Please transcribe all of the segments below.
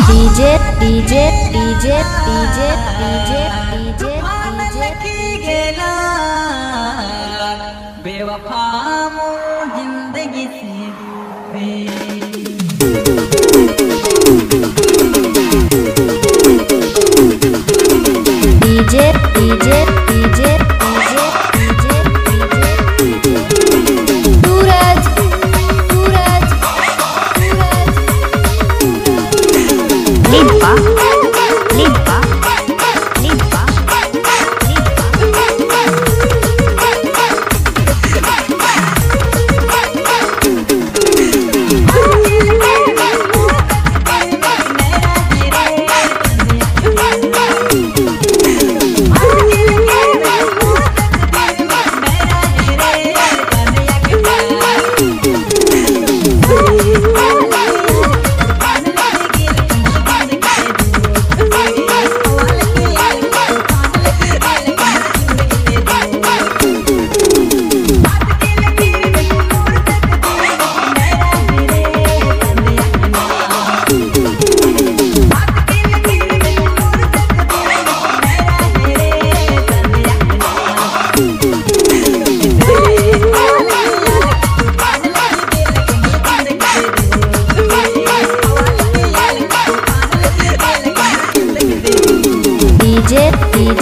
DJ DJ DJ DJ DJ DJ DJ बेवफा मो ज़िंदगी से DJ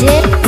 DJ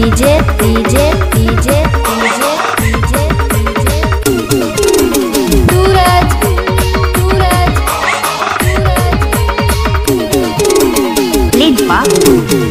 DJ DJ DJ DJ DJ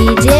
DJ DJ DJ